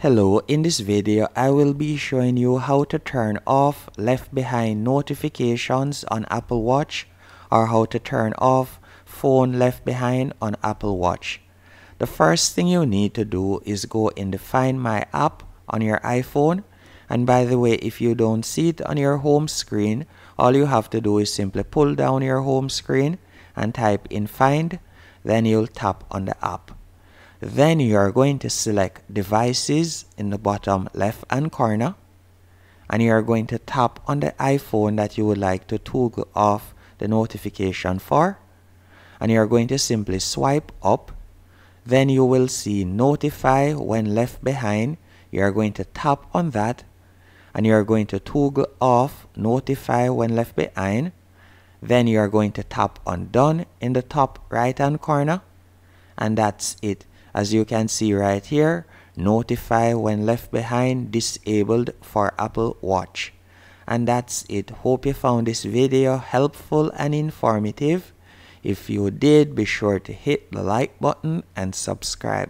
Hello, in this video I will be showing you how to turn off left behind notifications on Apple Watch or how to turn off phone left behind on Apple Watch. The first thing you need to do is go in the Find My app on your iPhone and by the way if you don't see it on your home screen all you have to do is simply pull down your home screen and type in Find then you'll tap on the app. Then you are going to select devices in the bottom left hand corner and you are going to tap on the iPhone that you would like to toggle off the notification for and you are going to simply swipe up. Then you will see notify when left behind. You are going to tap on that and you are going to toggle off notify when left behind. Then you are going to tap on done in the top right hand corner and that's it as you can see right here, notify when left behind disabled for Apple Watch. And that's it. Hope you found this video helpful and informative. If you did, be sure to hit the like button and subscribe.